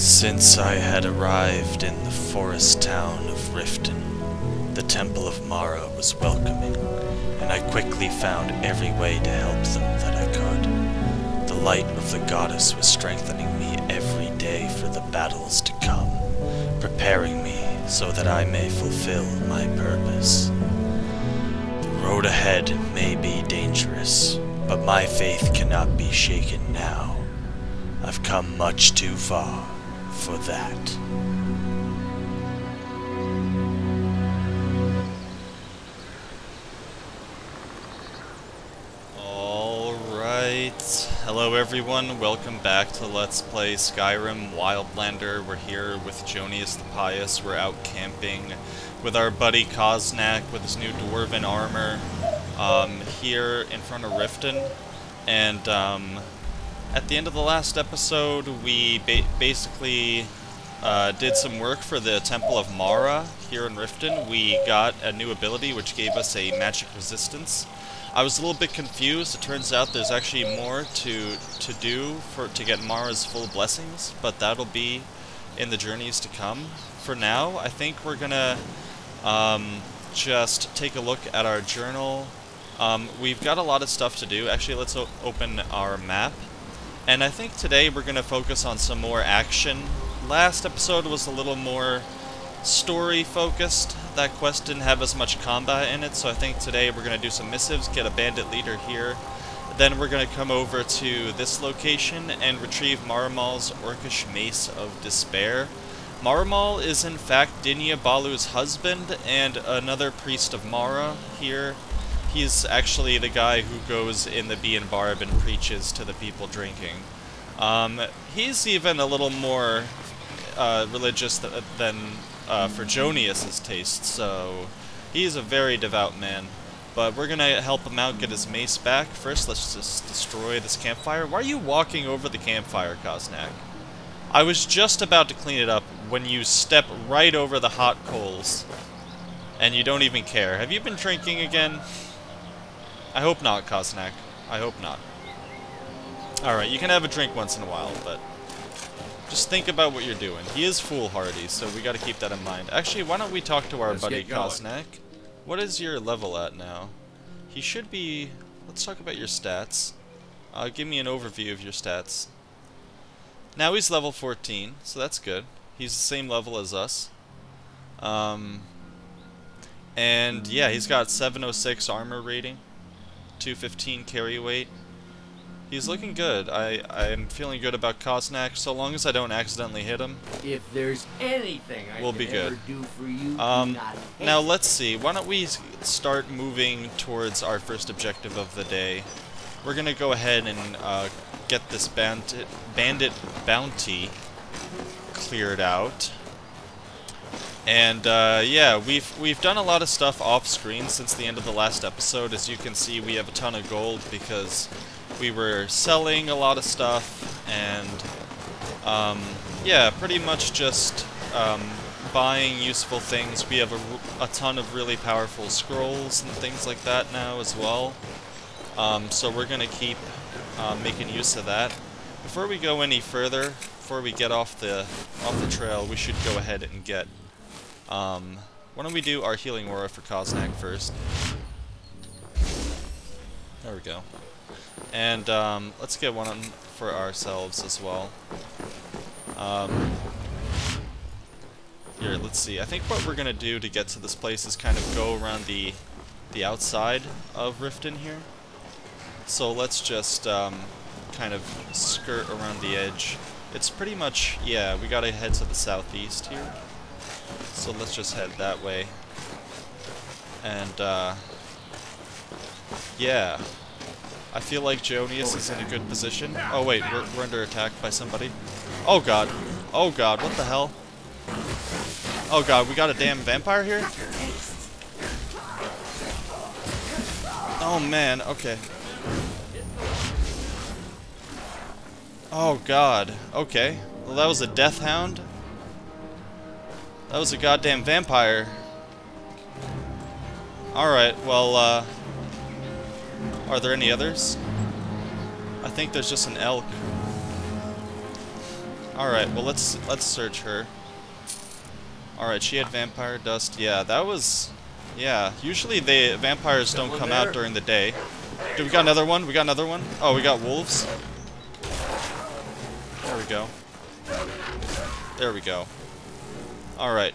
Since I had arrived in the forest town of Riften, the Temple of Mara was welcoming, and I quickly found every way to help them that I could. The light of the goddess was strengthening me every day for the battles to come, preparing me so that I may fulfill my purpose. The road ahead may be dangerous, but my faith cannot be shaken now. I've come much too far for that. Alright. Hello everyone, welcome back to Let's Play Skyrim Wildlander. We're here with Jonius the Pious. We're out camping with our buddy Koznak with his new dwarven armor um, here in front of Riften. And um, at the end of the last episode, we ba basically uh, did some work for the Temple of Mara here in Riften. We got a new ability which gave us a magic resistance. I was a little bit confused. It turns out there's actually more to to do for to get Mara's full blessings, but that'll be in the journeys to come. For now, I think we're gonna um, just take a look at our journal. Um, we've got a lot of stuff to do. Actually, let's open our map. And I think today we're going to focus on some more action. Last episode was a little more story focused. That quest didn't have as much combat in it, so I think today we're going to do some missives, get a bandit leader here. Then we're going to come over to this location and retrieve Maramal's Orcish Mace of Despair. Maramal is in fact Dinya Balu's husband and another priest of Mara here. He's actually the guy who goes in the Bee and Barb and preaches to the people drinking. Um, he's even a little more uh, religious th than uh, for Jonius's taste, so he's a very devout man. But we're gonna help him out get his mace back. First, let's just destroy this campfire. Why are you walking over the campfire, Koznak? I was just about to clean it up when you step right over the hot coals. And you don't even care. Have you been drinking again? I hope not, Koznak. I hope not. Alright, you can have a drink once in a while, but just think about what you're doing. He is foolhardy, so we gotta keep that in mind. Actually, why don't we talk to our Let's buddy. Koznak? What is your level at now? He should be... Let's talk about your stats. Uh, give me an overview of your stats. Now he's level 14, so that's good. He's the same level as us. Um, and yeah, he's got 706 armor rating, 215 carry weight. He's looking good. I I'm feeling good about Koznak so long as I don't accidentally hit him. If there's anything I We'll be good. do for you, Um, now let's see. Why don't we start moving towards our first objective of the day? We're gonna go ahead and uh, get this bandit bandit bounty cleared out. And uh, yeah, we've we've done a lot of stuff off screen since the end of the last episode. As you can see, we have a ton of gold because we were selling a lot of stuff and um, yeah, pretty much just um, buying useful things. We have a, a, ton of really powerful scrolls and things like that now as well. Um, so we're gonna keep uh, making use of that. Before we go any further, before we get off the off the trail, we should go ahead and get. Um, why don't we do our healing aura for Koznak first? There we go. And um, let's get one on for ourselves as well. Um, here, let's see. I think what we're gonna do to get to this place is kind of go around the the outside of Riften here. So let's just um, kind of skirt around the edge. It's pretty much, yeah, we gotta head to the southeast here. So let's just head that way. And, uh, yeah. I feel like Jonius is in a good position. Oh wait, we're, we're under attack by somebody. Oh god. Oh god, what the hell? Oh god, we got a damn vampire here? Oh man, okay. Oh god, okay. Well that was a death hound. That was a goddamn vampire. Alright, well, uh... Are there any others? I think there's just an elk. Alright, well let's let's search her. Alright, she had vampire dust. Yeah, that was yeah, usually the vampires don't come out during the day. Do we got another one? We got another one? Oh, we got wolves. There we go. There we go. Alright.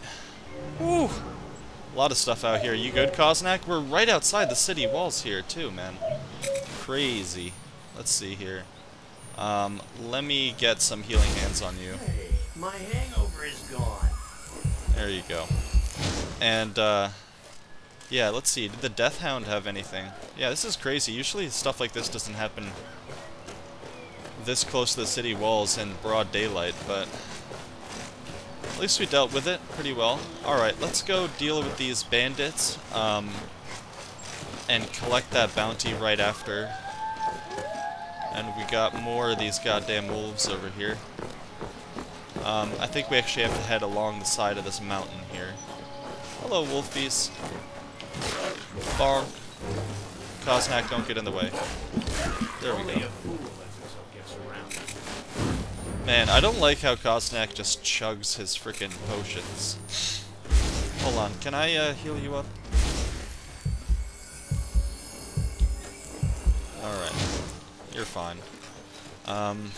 Woo! A lot of stuff out here. You good, Koznak? We're right outside the city walls here, too, man. Crazy. Let's see here. Um, let me get some healing hands on you. Hey, my hangover is gone. There you go. And, uh, yeah, let's see. Did the Death Hound have anything? Yeah, this is crazy. Usually stuff like this doesn't happen this close to the city walls in broad daylight, but at least we dealt with it pretty well. Alright, let's go deal with these bandits um, and collect that bounty right after. And we got more of these goddamn wolves over here. Um, I think we actually have to head along the side of this mountain here. Hello, wolfies. Bonk. Koznak, don't get in the way. There we go. Man, I don't like how Koznak just chugs his freaking potions. Hold on, can I uh, heal you up? Alright. You're fine. Um,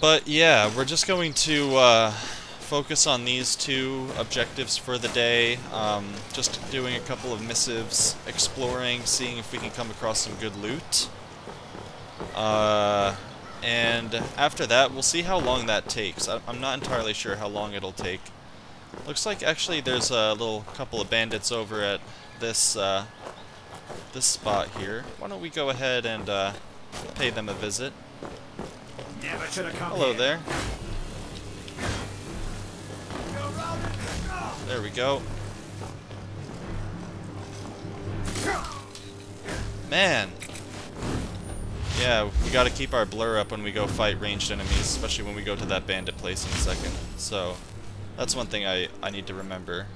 but yeah, we're just going to uh, focus on these two objectives for the day. Um, just doing a couple of missives, exploring, seeing if we can come across some good loot. Uh, and after that, we'll see how long that takes. I'm not entirely sure how long it'll take. Looks like actually there's a little couple of bandits over at this uh, this spot here. Why don't we go ahead and uh, pay them a visit? Hello there. There we go. Man, yeah, we gotta keep our blur up when we go fight ranged enemies, especially when we go to that bandit place in a second. So, that's one thing I, I need to remember.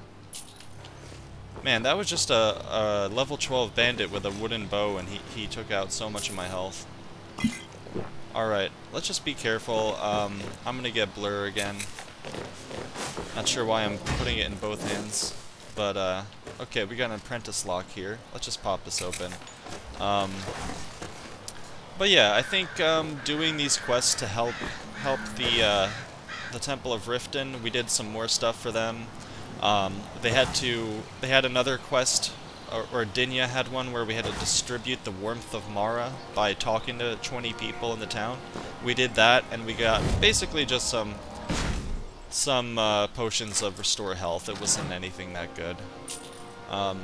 Man, that was just a, a level 12 bandit with a wooden bow, and he, he took out so much of my health. Alright, let's just be careful. Um, I'm gonna get blur again. Not sure why I'm putting it in both hands. But, uh, okay, we got an apprentice lock here. Let's just pop this open. Um, but yeah, I think um, doing these quests to help help the uh, the Temple of Riften, we did some more stuff for them. Um, they had to they had another quest, or, or Dinya had one where we had to distribute the warmth of Mara by talking to 20 people in the town. We did that, and we got basically just some some uh, potions of restore health. It wasn't anything that good. Um,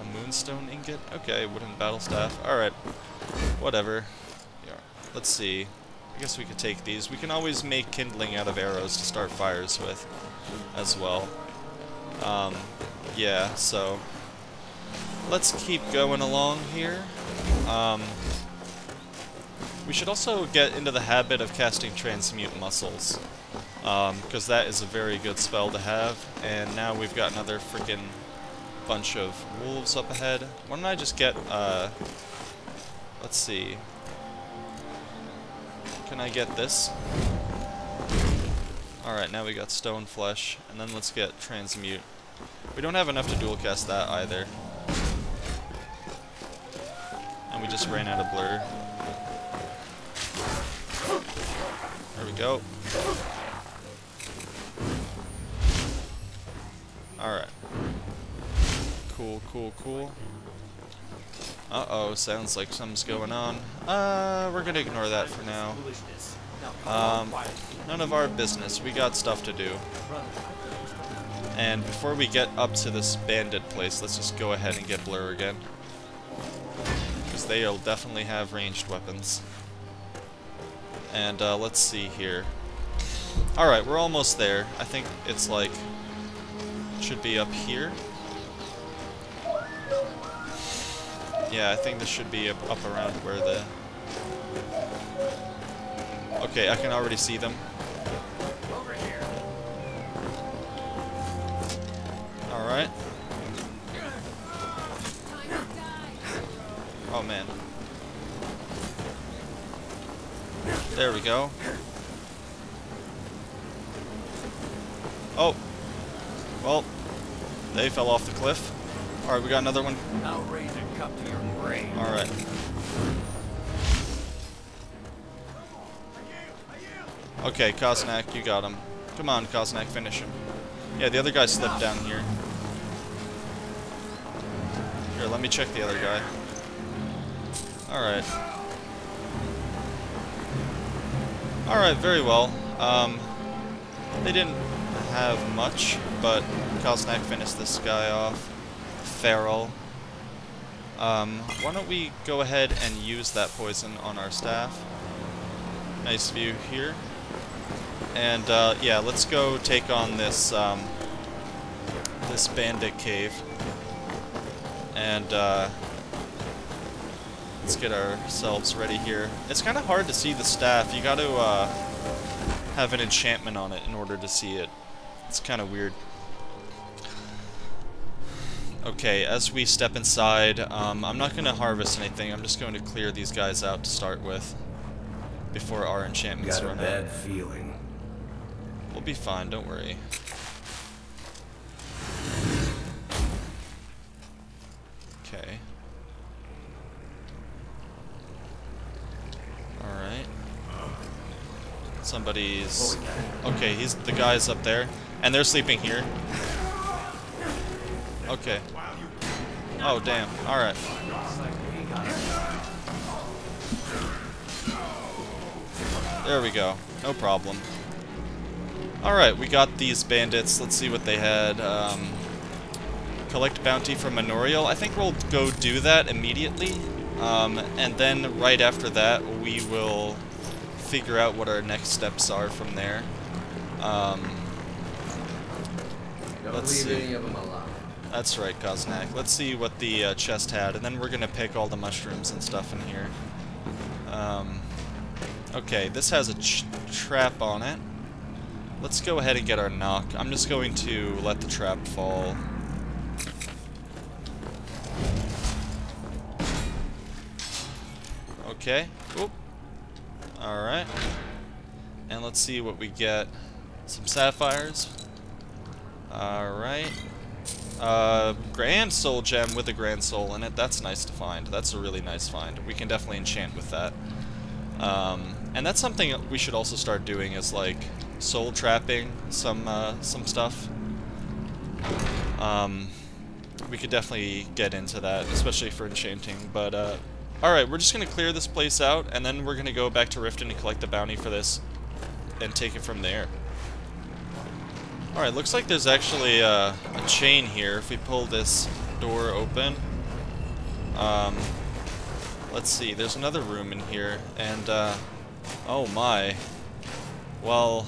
a moonstone ingot? Okay, wooden battle staff. Alright. Whatever. Yeah. Let's see. I guess we could take these. We can always make kindling out of arrows to start fires with as well. Um, yeah, so let's keep going along here. Um, we should also get into the habit of casting Transmute Muscles, because um, that is a very good spell to have, and now we've got another freaking bunch of wolves up ahead. Why don't I just get, uh, let's see, can I get this? Alright, now we got stone flesh, and then let's get transmute. We don't have enough to dual cast that either. And we just ran out of blur. There we go. Alright. Cool, cool, cool. Uh-oh, sounds like something's going on. Uh, we're gonna ignore that for now. Um, none of our business. We got stuff to do. And before we get up to this bandit place, let's just go ahead and get Blur again. Because they'll definitely have ranged weapons. And uh, let's see here. Alright, we're almost there. I think it's like... Should be up here. Yeah, I think this should be up, up around where the... Okay, I can already see them. Alright. Oh man. There we go. Oh. Well, they fell off the cliff. Alright, we got another one. I'll Alright. Okay, Koznak, you got him. Come on, Koznak, finish him. Yeah, the other guy slipped down here. Here, let me check the other guy. Alright. Alright, very well. Um, they didn't have much, but Koznak finished this guy off. Feral. Um, why don't we go ahead and use that poison on our staff. Nice view here. And, uh, yeah, let's go take on this, um, this bandit cave. And, uh, let's get ourselves ready here. It's kind of hard to see the staff. You gotta, uh, have an enchantment on it in order to see it. It's kind of weird. Okay, as we step inside, um, I'm not going to harvest anything. I'm just going to clear these guys out to start with. Before our enchantments Got a run bad out. feeling. We'll be fine, don't worry. Okay. Alright. Somebody's... Okay, he's the guy's up there. And they're sleeping here. Okay. Oh, damn. Alright. There we go. No problem. Alright, we got these bandits. Let's see what they had. Um, collect bounty from Manorial. I think we'll go do that immediately. Um, and then right after that, we will figure out what our next steps are from there. Um, Don't Let's leave see. any of them alive. That's right, Koznak. Let's see what the uh, chest had, and then we're gonna pick all the mushrooms and stuff in here. Um, okay, this has a trap on it. Let's go ahead and get our knock. I'm just going to let the trap fall. Okay. Oop. Alright. And let's see what we get. Some sapphires. Alright. Uh, Grand Soul Gem with a Grand Soul in it. That's nice to find. That's a really nice find. We can definitely enchant with that. Um, and that's something we should also start doing is like soul trapping some uh, some stuff. Um, we could definitely get into that, especially for enchanting. But uh, all right, we're just gonna clear this place out, and then we're gonna go back to Riften and collect the bounty for this, and take it from there. Alright, looks like there's actually uh, a chain here. If we pull this door open. Um, let's see, there's another room in here, and, uh, oh my. Well,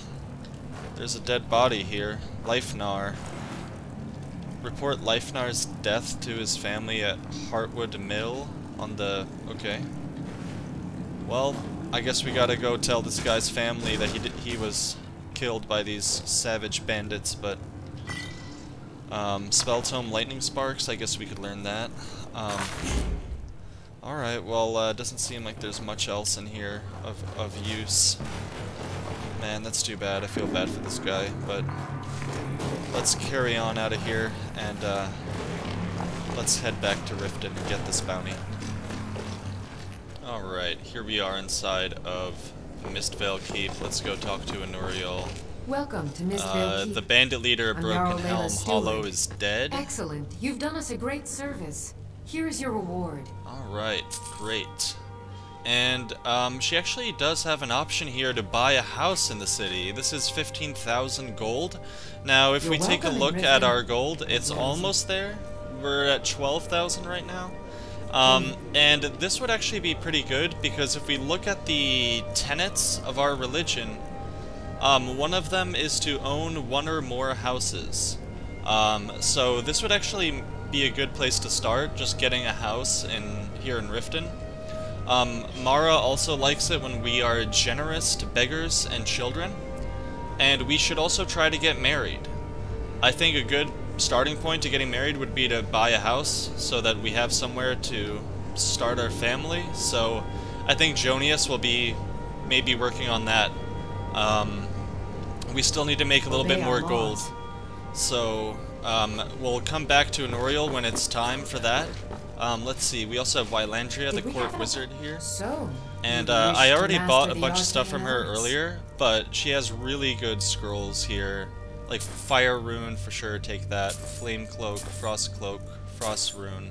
there's a dead body here. Leifnar. Report Leifnar's death to his family at Heartwood Mill on the... okay. Well, I guess we gotta go tell this guy's family that he did, he was killed by these savage bandits, but um, spell tome lightning sparks. I guess we could learn that. Um, all right. Well, uh, doesn't seem like there's much else in here of of use. Man, that's too bad. I feel bad for this guy, but let's carry on out of here and uh, let's head back to Riften and get this bounty. Alright, here we are inside of Mistveil Keep. Let's go talk to Anuriel. Welcome to Mistveil Uh, Keep. the bandit leader of Broken Helm Hollow is dead. Excellent. You've done us a great service. Here is your reward. Alright, great. And um, she actually does have an option here to buy a house in the city. This is 15,000 gold. Now, if You're we take a look at our gold, it's almost there. We're at 12,000 right now. Um, and this would actually be pretty good because if we look at the tenets of our religion, um, one of them is to own one or more houses. Um, so this would actually be a good place to start, just getting a house in here in Riften. Um, Mara also likes it when we are generous to beggars and children, and we should also try to get married. I think a good starting point to getting married would be to buy a house so that we have somewhere to start our family. So I think Jonius will be maybe working on that. Um, we still need to make a little bit more gold. So, um, we'll come back to Anuriel when it's time for that. Um, let's see, we also have Wylandriah, the Did court wizard here. So. And uh, I already bought a bunch of stuff from her earlier, but she has really good scrolls here. Like Fire Rune for sure, take that. Flame Cloak, Frost Cloak, Frost Rune.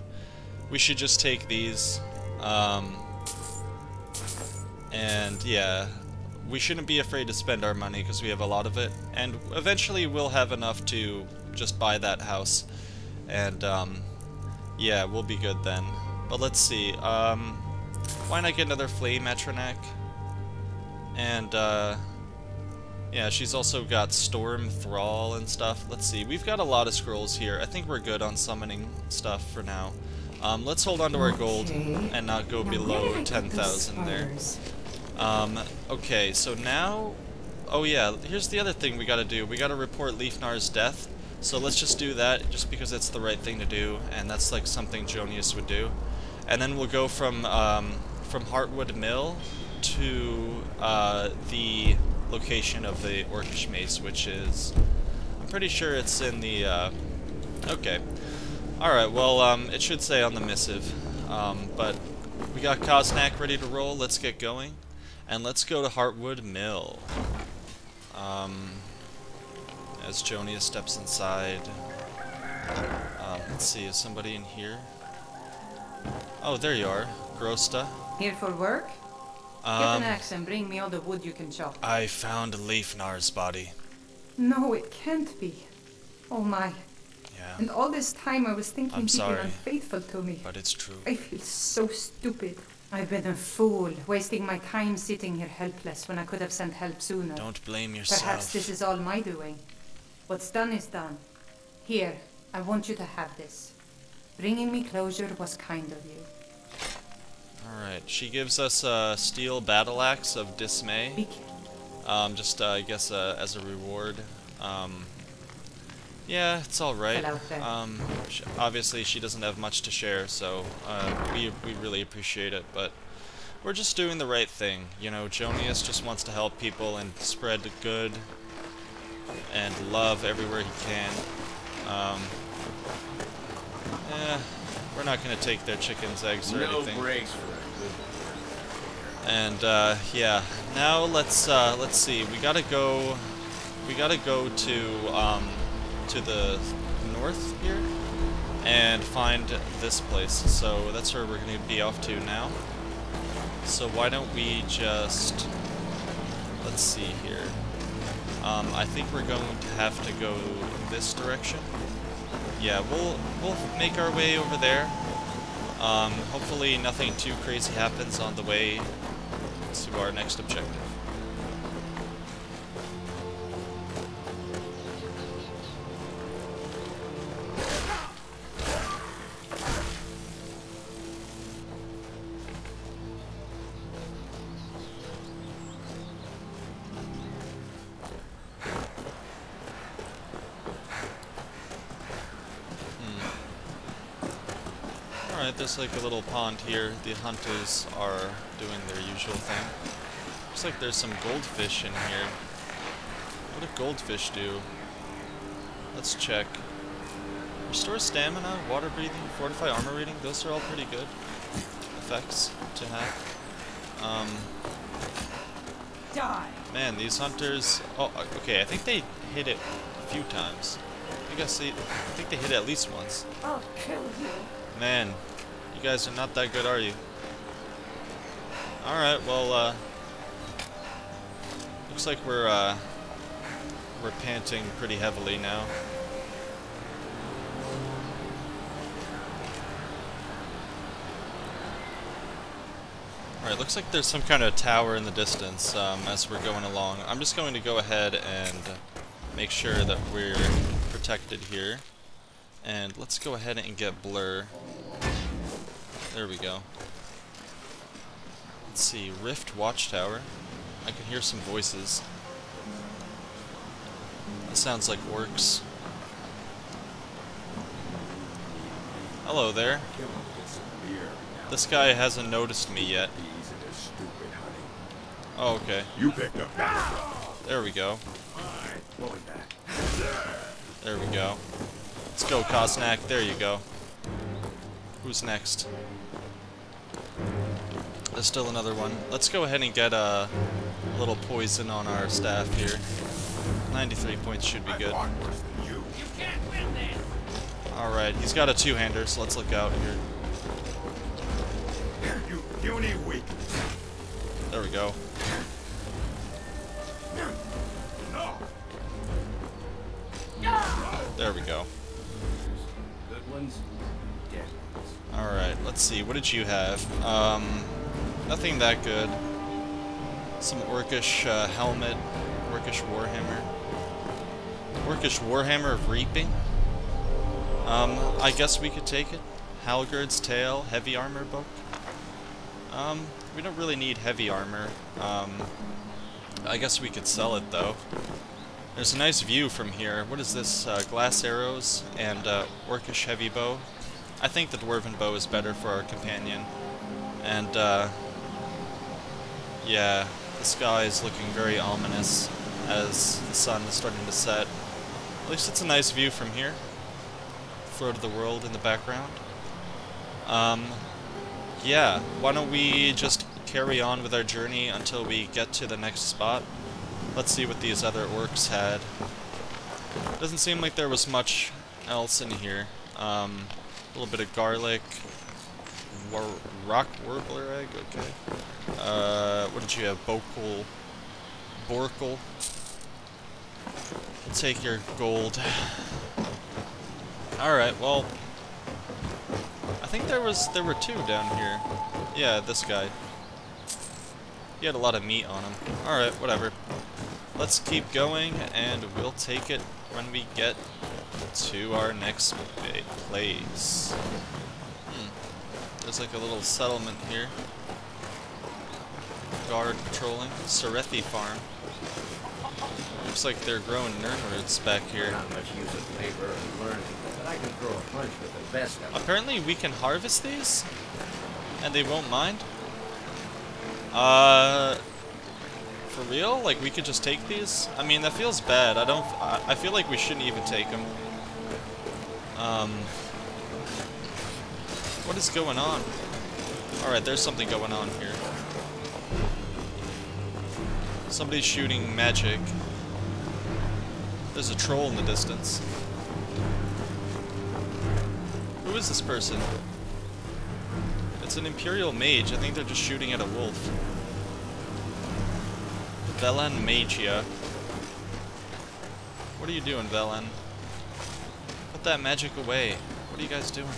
We should just take these. Um, and yeah, we shouldn't be afraid to spend our money because we have a lot of it. And eventually we'll have enough to just buy that house. And um, yeah, we'll be good then. But let's see. Um, why not get another Flame Atronach? And, uh, yeah, she's also got Storm Thrall and stuff. Let's see, we've got a lot of scrolls here. I think we're good on summoning stuff for now. Um, let's hold on to our gold and not go below did I 10,000 there. Um, okay, so now... Oh yeah, here's the other thing we gotta do. We gotta report Leifnar's death. So let's just do that, just because it's the right thing to do, and that's like something Jonius would do. And then we'll go from, um, from Heartwood Mill to, uh, the location of the Orcish Mace, which is... I'm pretty sure it's in the, uh... Okay. Alright, well, um, it should say on the missive. Um, but we got Koznak ready to roll, let's get going. And let's go to Heartwood Mill. Um, as Jonia steps inside. Um, let's see, is somebody in here? Oh, there you are, Grosta. Here for work? Get Um, an axe and bring me all the wood you can chop. I found Leifnar's body. No, it can't be. Oh my. Yeah, And all this time I was thinking I'm he'd been sorry. unfaithful to me. but it's true. I feel so stupid. I've been a fool, wasting my time sitting here helpless when I could have sent help sooner. Don't blame yourself. Perhaps this is all my doing. What's done is done. Here, I want you to have this. Bringing me closure was kind of you. Alright, she gives us a steel battle axe of dismay. Um, just, uh, I guess, uh, as a reward. Um, yeah, it's alright. Fell out there. Um, sh obviously she doesn't have much to share, so, uh, we, we really appreciate it, but we're just doing the right thing. You know, Jonius just wants to help people and spread the good and love everywhere he can. Um, eh, we're not gonna take their chickens, eggs, or No anything. breaks for a good And uh, yeah, now let's uh, let's see. We gotta go. We gotta go to um, to the north here and find this place. So that's where we're gonna be off to now. So why don't we just let's see here. Um, I think we're going to have to go this direction. Yeah, we'll we'll make our way over there. Um, hopefully nothing too crazy happens on the way to our next objective. There's like a little pond here. The hunters are doing their usual thing. Looks like there's some goldfish in here. What do goldfish do? Let's check. Restore stamina, water breathing, fortify armor reading. Those are all pretty good effects to have. Um, Die! man, these hunters. Oh, okay. I think they hit it a few times. I guess they. I think they hit it at least once. I'll kill you. Man, you guys are not that good, are you? Alright, well, uh... Looks like we're, uh... We're panting pretty heavily now. Alright, looks like there's some kind of tower in the distance um, as we're going along. I'm just going to go ahead and make sure that we're protected here. And let's go ahead and get blur. There we go. Let's see, Rift Watchtower. I can hear some voices. That sounds like orcs. Hello there. Kill him with some beer. Now This guy hasn't noticed me yet. bees and their stupid honey. Oh, okay. You picked up. There we go. Alright, what was that? There we go. Let's go, Koznak. There you go. Who's next? There's still another one. Let's go ahead and get a little poison on our staff here. 93 points should be good. fought worse than you. Alright, he's got a two-hander, so let's look out here. You puny weak. There we go. There we go. Good ones, dead ones. Alright, let's see. What did you have? Um, nothing that good. Some Orcish uh, helmet. Orcish Warhammer. Orcish Warhammer of Reaping. Um, I guess we could take it. Hallgerd's Tale, Heavy Armor book. Um, we don't really need heavy armor. Um, I guess we could sell it though. There's a nice view from here. What is this? Uh, glass arrows and uh, Orcish heavy bow. I think the dwarven bow is better for our companion. And, uh, yeah, the sky is looking very ominous as the sun is starting to set. At least it's a nice view from here. Throat of the world in the background. Um, yeah, why don't we just carry on with our journey until we get to the next spot? Let's see what these other orcs had. Doesn't seem like there was much else in here. Um, a little bit of garlic. Rock warbler egg, okay. Uh, what did you have? Bocal. Borkle. We'll take your gold. Alright, well. I think there was there were two down here. Yeah, this guy. He had a lot of meat on him. Alright, whatever. Let's keep going, and we'll take it when we get to our next place. There's like a little settlement here. Guard patrolling. Sarethi farm. Looks like they're growing nirnroots back here. Not much use of labor and learning, but I can throw a punch with the best of. Apparently we can harvest these, and they won't mind. Uh, for real? Like we could just take these? I mean, that feels bad. I don't. I, I feel like we shouldn't even take them. Um, what is going on? All right, there's something going on here. Somebody's shooting magic. There's a troll in the distance. Who is this person? It's an Imperial Mage. I think they're just shooting at a wolf. Velan Magia. What are you doing, Velan? Put that magic away. What are you guys doing?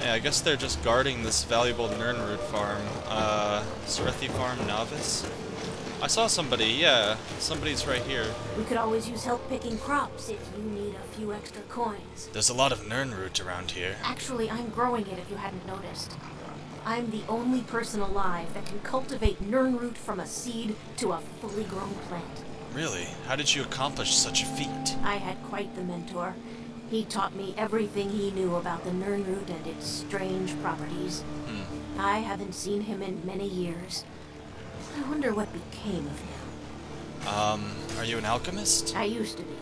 Yeah, I guess they're just guarding this valuable Nirnroot farm. Uh, Sarethi Farm Novice? I saw somebody, yeah. Somebody's right here. We could always use help picking crops if you need a few extra coins. There's a lot of Nirnroot around here. Actually, I'm growing it if you hadn't noticed. I'm the only person alive that can cultivate Nirnroot from a seed to a fully grown plant. Really? How did you accomplish such a feat? I had quite the mentor. He taught me everything he knew about the Nirnroot and its strange properties. Hmm. I haven't seen him in many years. I wonder what became of him. Um, are you an alchemist? I used to be.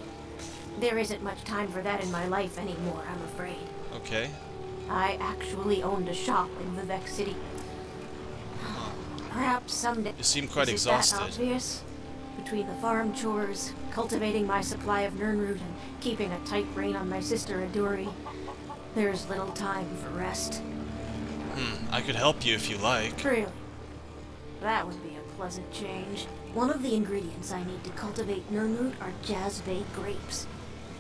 There isn't much time for that in my life anymore, I'm afraid. Okay. I actually owned a shop in Vivec City. Perhaps someday. You seem quite Is that exhausted. obvious? Between the farm chores, cultivating my supply of Nirnroot, and keeping a tight rein on my sister Aduri, there's little time for rest. Hmm, I could help you if you like. Really? That would be a pleasant change. One of the ingredients I need to cultivate Nirnroot are Jazbay grapes.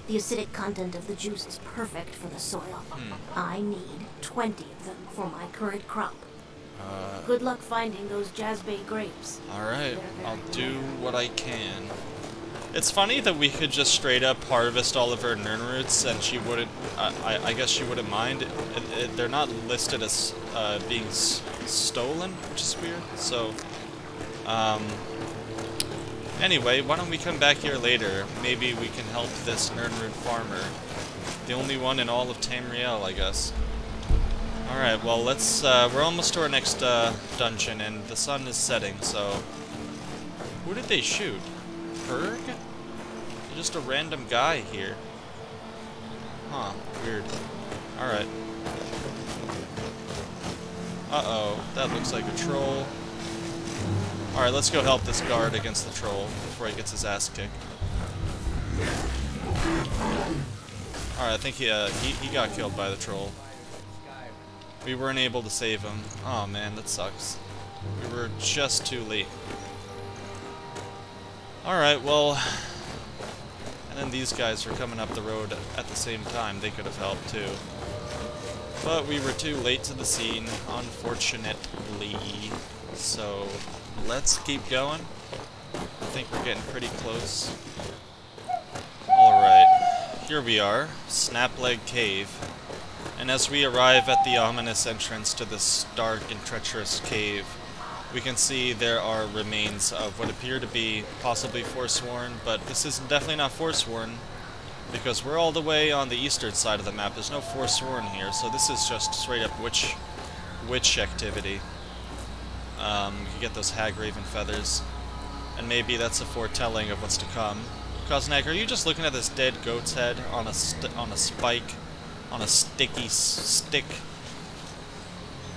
The acidic content of the juice is perfect for the soil. Hmm. I need 20 of them for my current crop. Uh, Good luck finding those Jazbay grapes. alright, I'll do what I can. It's funny that we could just straight up harvest all of her Nirnroots and she wouldn't, I, I, I guess she wouldn't mind. It, it, they're not listed as uh, being stolen, which is weird, so, um, anyway, why don't we come back here later? Maybe we can help this Nirnroot farmer. The only one in all of Tamriel, I guess. Alright, well let's, uh, we're almost to our next, uh, dungeon and the sun is setting, so Who did they shoot? Herg? Just a random guy here. Huh, weird. Alright. Uh-oh, that looks like a troll. Alright, let's go help this guard against the troll before he gets his ass kicked. Alright, I think he, uh, he, he got killed by the troll. We weren't able to save him. Oh man, that sucks. We were just too late. Alright, well... And then these guys were coming up the road at the same time. They could have helped too. But we were too late to the scene, unfortunately. So, let's keep going. I think we're getting pretty close. Alright, here we are, Snapleg Cave. And as we arrive at the ominous entrance to this dark and treacherous cave, we can see there are remains of what appear to be possibly Forsworn, but this is definitely not Forsworn, because we're all the way on the eastern side of the map. There's no Forsworn here, so this is just straight up witch, witch activity. Um, you get those Hagraven feathers, and maybe that's a foretelling of what's to come. Koznak, are you just looking at this dead goat's head on a on a spike, on a sticky stick?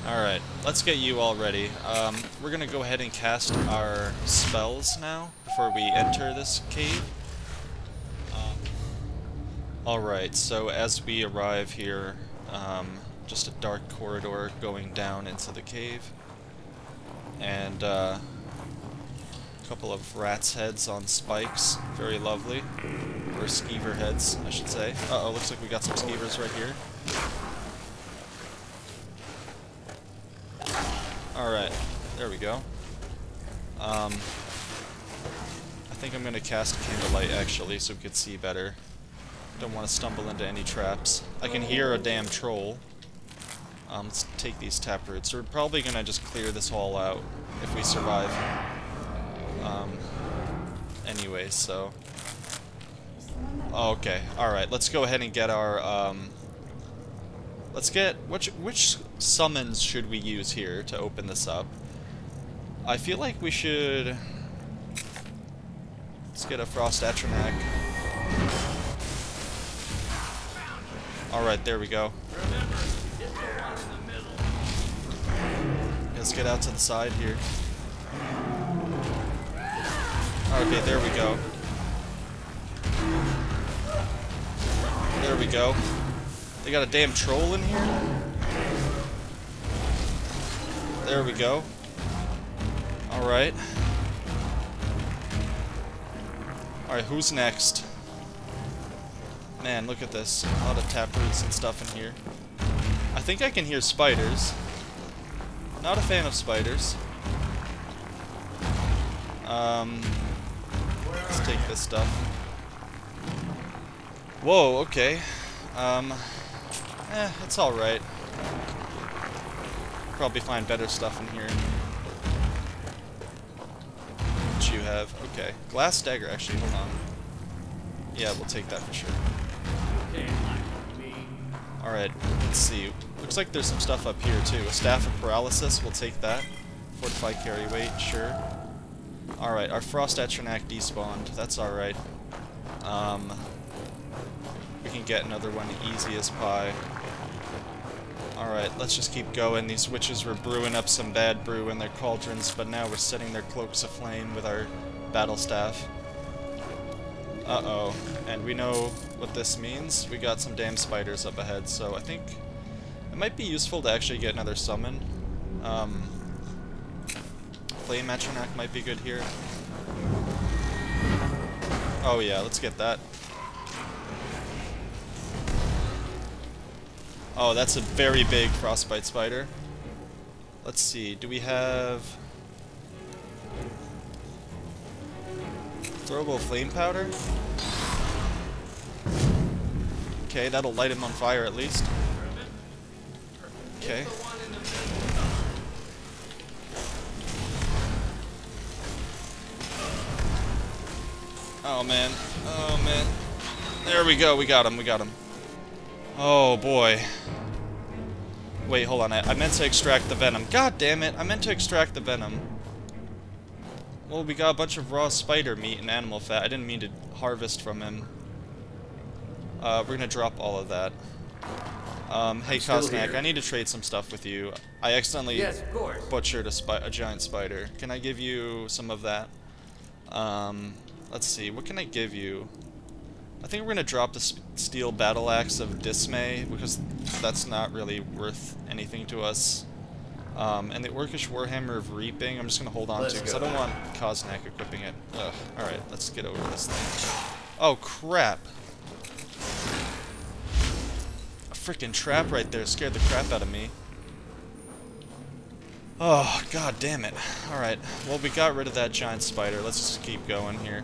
Alright, let's get you all ready. Um, we're gonna go ahead and cast our spells now, before we enter this cave. Um, Alright, so as we arrive here, um, just a dark corridor going down into the cave. And, uh, a couple of rat's heads on spikes. Very lovely. Or skeever heads, I should say. Uh-oh, looks like we got some skeevers right here. Alright, there we go. Um, I think I'm going to cast Candlelight, actually, so we can see better. Don't want to stumble into any traps. I can hear a damn troll. Um, let's take these taproots. We're probably going to just clear this all out if we survive. Um, anyway, so... Oh, okay, alright, let's go ahead and get our, um... Let's get... Which, which summons should we use here to open this up? I feel like we should... Let's get a Frost Atronach. Alright, there we go. Let's get out to the side here. Okay, there we go. There we go. They got a damn troll in here? There we go. Alright. Alright, who's next? Man, look at this. A lot of taproots and stuff in here. I think I can hear spiders. Not a fan of spiders. Um, take this stuff. Whoa, okay. Um, eh, it's alright. Probably find better stuff in here. What you have? Okay. Glass dagger, actually, hold on. Yeah, we'll take that for sure. Alright, let's see. Looks like there's some stuff up here, too. A Staff of Paralysis, we'll take that. Fortified carry weight, sure. Alright, our Frost Atronach despawned. That's alright. Um, we can get another one easy as pie. Alright, let's just keep going. These witches were brewing up some bad brew in their cauldrons, but now we're setting their cloaks aflame with our battle staff. Uh-oh. And we know what this means. We got some damn spiders up ahead, so I think it might be useful to actually get another summon. Um, Flame Atronach might be good here. Oh yeah, let's get that. Oh, that's a very big frostbite spider. Let's see, do we have... Throwable flame powder? Okay, that'll light him on fire at least. Okay. Oh man. Oh man. There we go, we got him, we got him. Oh boy. Wait, hold on. I, I, meant to extract the venom. God damn it. I meant to extract the venom. Well, we got a bunch of raw spider meat and animal fat. I didn't mean to harvest from him. Uh, we're gonna drop all of that. Um, hey, Koznak. I need to trade some stuff with you. I accidentally Yes, butchered a, spi a giant spider. Can I give you some of that? Um, let's see, what can I give you? I think we're gonna drop the steel battle axe of dismay because that's not really worth anything to us. Um, and the Orcish Warhammer of Reaping, I'm just gonna hold on Let's to because. I don't want Koznak equipping it. Ugh. Alright, let's get over this thing. Oh crap! A freaking trap right there scared the crap out of me. Oh, god damn it. Alright, well we got rid of that giant spider. Let's just keep going here.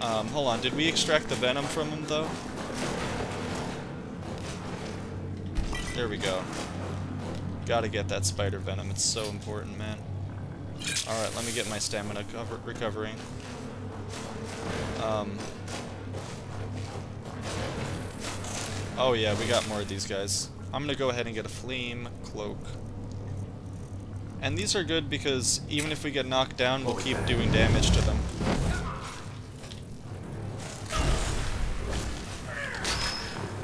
Um, hold on, did we extract the venom from him though? There we go. Gotta get that spider venom, it's so important, man. Alright, let me get my stamina cover recovering. Um, oh yeah, we got more of these guys. I'm gonna go ahead and get a flame cloak. And these are good because even if we get knocked down, we'll keep doing damage to them.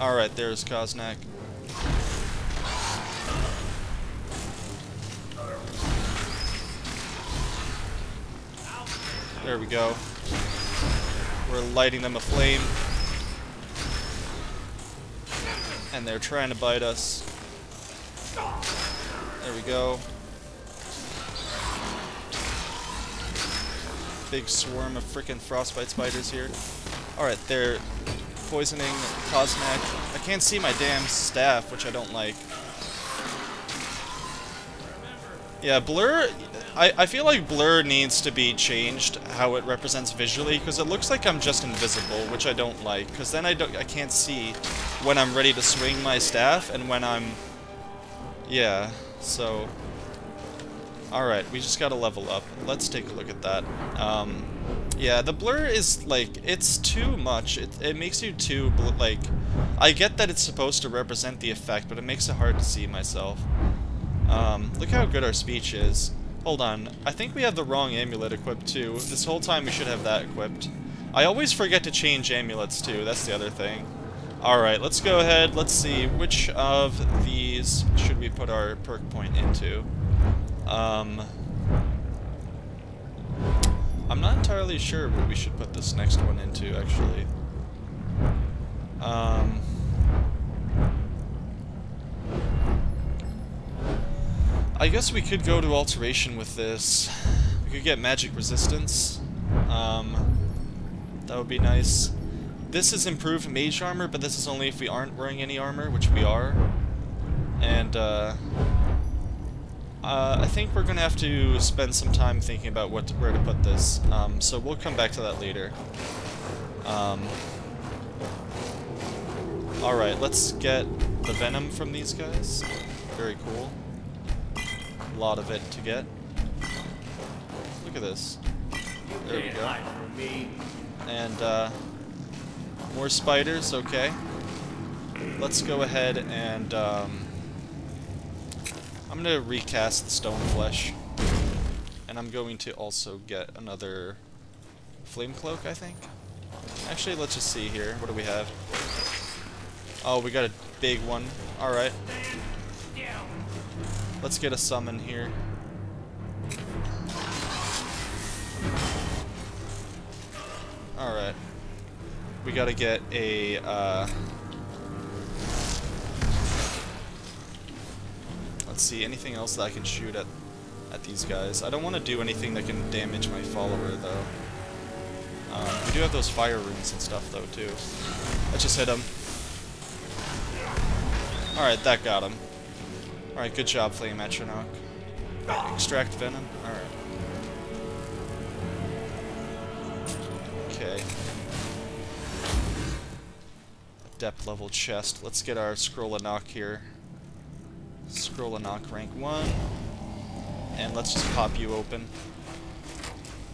Alright, there's Koznak. There we go. We're lighting them aflame. And they're trying to bite us. There we go. Big swarm of freaking frostbite spiders here. Alright, they're poisoning Koznak. I can't see my damn staff, which I don't like. Yeah, Blur... I, I feel like Blur needs to be changed, how it represents visually, because it looks like I'm just invisible, which I don't like, because then I, don't, I can't see when I'm ready to swing my staff, and when I'm... Yeah, so... Alright, we just gotta level up. Let's take a look at that. Um, yeah, the blur is, like, it's too much. It, it makes you too, like... I get that it's supposed to represent the effect, but it makes it hard to see myself. Um, look how good our speech is. Hold on, I think we have the wrong amulet equipped too. This whole time we should have that equipped. I always forget to change amulets too, that's the other thing. Alright, let's go ahead, let's see, which of these should we put our perk point into? Um, I'm not entirely sure what we should put this next one into, actually. Um, I guess we could go to alteration with this. We could get magic resistance. Um, that would be nice. This is improved mage armor, but this is only if we aren't wearing any armor, which we are. And, uh, uh, I think we're gonna have to spend some time thinking about what to, where to put this. Um, so we'll come back to that later. Um, Alright, let's get the venom from these guys. Very cool. A lot of it to get. Look at this. There we go. And, uh, more spiders, okay. Let's go ahead and, um, I'm gonna recast the stone flesh. And I'm going to also get another flame cloak, I think. Actually, let's just see here. What do we have? Oh, we got a big one. Alright. Let's get a summon here. Alright. We gotta get a, uh... Let's see, anything else that I can shoot at, at these guys. I don't want to do anything that can damage my follower, though. Um, we do have those fire runes and stuff, though, too. Let's just hit him. Alright, that got him. Alright, good job, Flame Atronach. Extract Venom? Alright. Okay. Depth level chest. Let's get our Scroll of Knock here. Scroll a Knock rank 1. And let's just pop you open.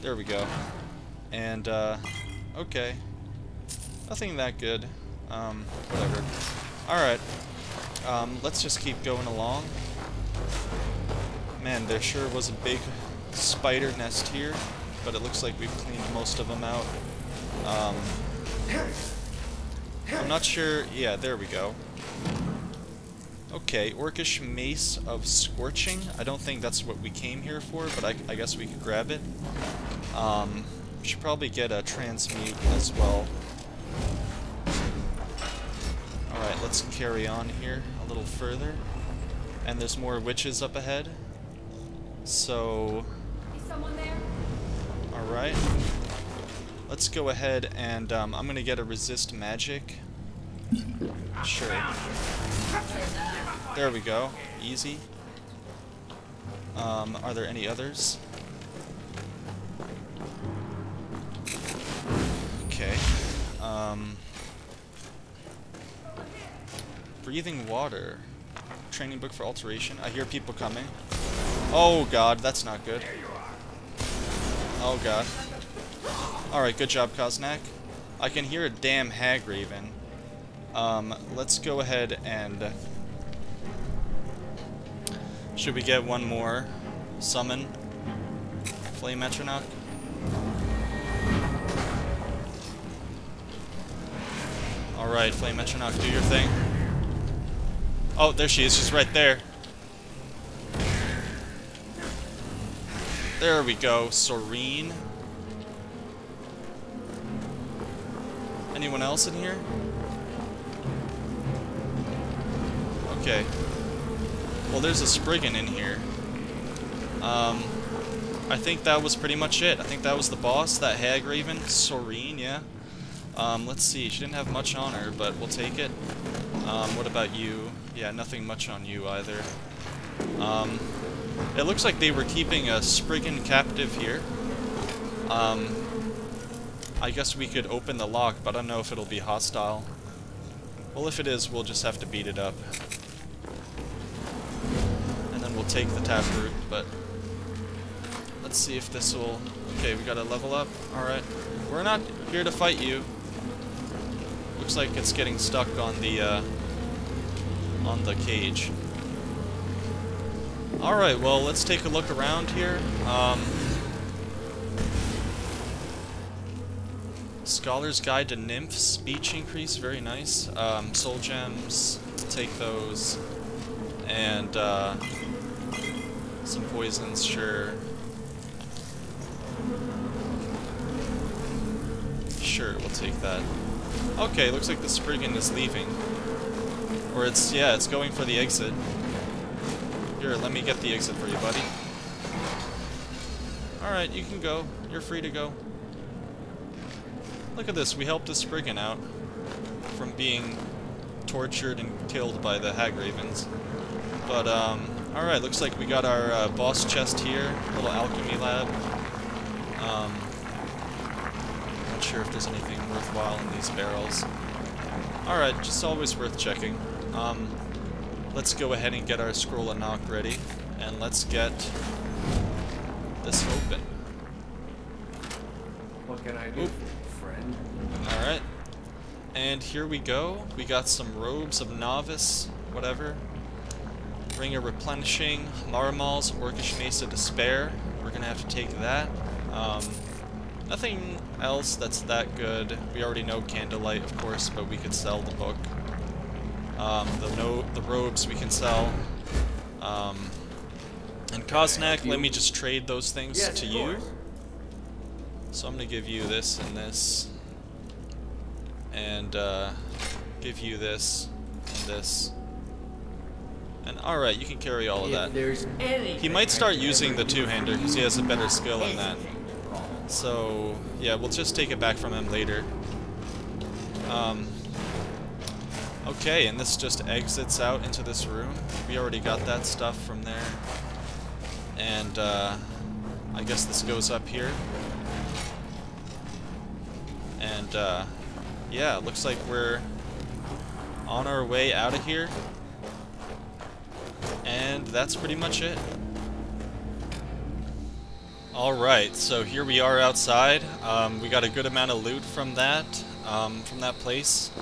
There we go. And, uh, okay. Nothing that good. Um, whatever. Alright. Um, let's just keep going along. Man, there sure was a big spider nest here, but it looks like we've cleaned most of them out. Um, I'm not sure. Yeah, there we go. Okay, Orcish Mace of Scorching. I don't think that's what we came here for, but I, I guess we could grab it. Um, should probably get a transmute as well. Alright, let's carry on here a little further. And there's more witches up ahead. So... Alright. Let's go ahead and um, I'm going to get a resist magic. Sure. There we go. Easy. Um, are there any others? Okay. Um, breathing water. Training book for alteration. I hear people coming. Oh god, that's not good. Oh god. Alright, good job, Koznak. I can hear a damn hag raven. Um, let's go ahead and... Should we get one more summon? Flame Atronach? Alright, Flame Atronach, do your thing. Oh, there she is. She's right there. There we go. Serene. Anyone else in here? Okay. Well, there's a Spriggan in here. Um, I think that was pretty much it. I think that was the boss, that Hag Raven. Serene, yeah. Um, let's see. She didn't have much on her, but we'll take it. Um, what about you? Yeah, nothing much on you either. Um, it looks like they were keeping a Spriggan captive here. Um, I guess we could open the lock, but I don't know if it'll be hostile. Well, if it is, we'll just have to beat it up. Take the taproot, but... Let's see if this will... Okay, we gotta level up. Alright. We're not here to fight you. Looks like it's getting stuck on the, uh, on the cage. Alright, well, let's take a look around here. Um, Scholar's Guide to Nymphs, speech increase, very nice. Um, soul gems, take those. And, uh, some poisons, sure. Sure, we'll take that. Okay, looks like the Spriggan is leaving. Or it's, yeah, it's going for the exit. Here, let me get the exit for you, buddy. Alright, you can go. You're free to go. Look at this, we helped a Spriggan out from being tortured and killed by the Hag Ravens. But, um, alright, looks like we got our uh, boss chest here, little alchemy lab. Um, not sure if there's anything worthwhile in these barrels. Alright, just always worth checking. Um, let's go ahead and get our scroll of knock ready, and let's get this open. What can I do Oop. friend? Alright. And here we go. We got some robes of novice, whatever. Ring of replenishing, Maramal's Orcish of Despair. We're gonna have to take that. Um, nothing else that's that good. We already know Candlelight, of course, but we could sell the book. Um, the no the robes we can sell. Um, and Koznak, let me just trade those things Yes, to you. course. So I'm gonna give you this and this. And uh, give you this and this. And alright, you can carry all of that. He might start using the two-hander because he has a better skill in that. anything at all. So, yeah, we'll just take it back from him later. Um, okay, and this just exits out into this room. We already got that stuff from there. And, uh, I guess this goes up here. And, uh, yeah, looks like we're on our way out of here. And that's pretty much it. Alright, so here we are outside. Um, we got a good amount of loot from that, um, from that place.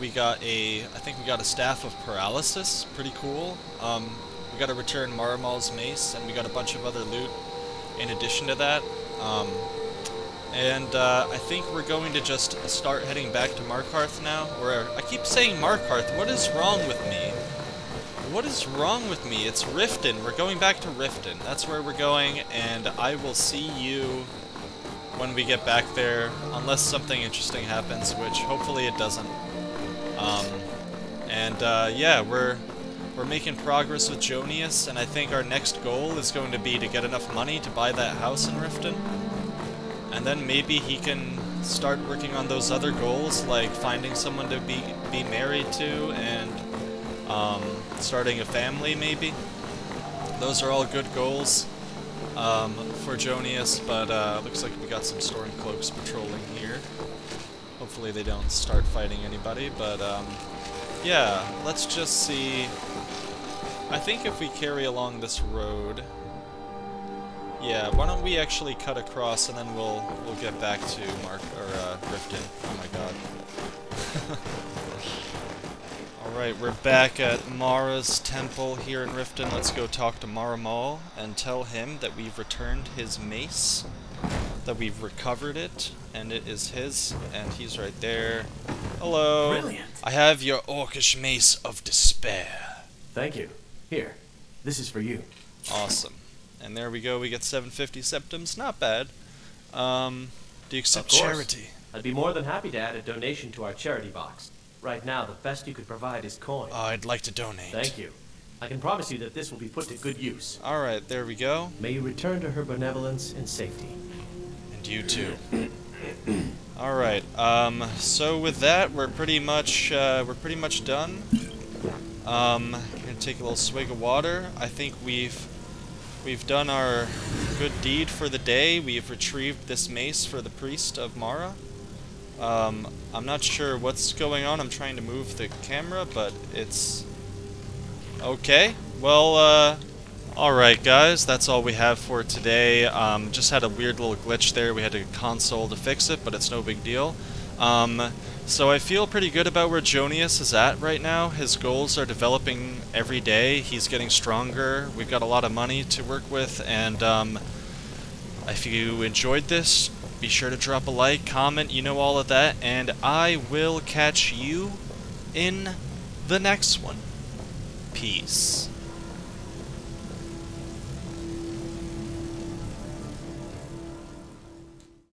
We got a, I think we got a Staff of Paralysis, pretty cool. Um, we got a return Maramal's Mace, and we got a bunch of other loot in addition to that. Um, and uh, I think we're going to just start heading back to Markarth now. Where I keep saying Markarth. What is wrong with me? What is wrong with me? It's Riften. We're going back to Riften. That's where we're going, and I will see you when we get back there, unless something interesting happens, which hopefully it doesn't. Um, and uh, yeah, we're we're making progress with Jonius, and I think our next goal is going to be to get enough money to buy that house in Riften. And then maybe he can start working on those other goals, like finding someone to be, be married to and um, starting a family, maybe. Those are all good goals um, for Jonius, but uh, looks like we got some Stormcloaks patrolling here. Hopefully they don't start fighting anybody, but um, yeah, let's just see. I think if we carry along this road, yeah, why don't we actually cut across and then we'll we'll get back to Mark or uh, Riften. Oh my god. Alright, we're back at Mara's temple here in Riften. Let's go talk to Maramal and tell him that we've returned his mace, that we've recovered it, and it is his, and he's right there. Hello. Brilliant. I have your orcish mace of despair. Thank you. Here, this is for you. Awesome. And there we go, we get 750 septims. Not bad. Um, do you accept charity? I'd be more than happy to add a donation to our charity box. Right now, the best you could provide is coin. Uh, I'd like to donate. Thank you. I can promise you that this will be put to good use. Alright, there we go. May you return to her benevolence in safety. And you too. Alright, um, so with that, we're pretty much, uh, we're pretty much done. Um, gonna take a little swig of water. I think we've, we've done our good deed for the day. We've retrieved this mace for the priest of Mara. Um, I'm not sure what's going on. I'm trying to move the camera, but it's... Okay. Well, uh... Alright guys, that's all we have for today. Um, just had a weird little glitch there. We had a console to fix it, but it's no big deal. Um, so I feel pretty good about where Jonius is at right now. His goals are developing every day. He's getting stronger. We've got a lot of money to work with, and um, if you enjoyed this, be sure to drop a like, comment, you know all of that, and I will catch you in the next one. Peace.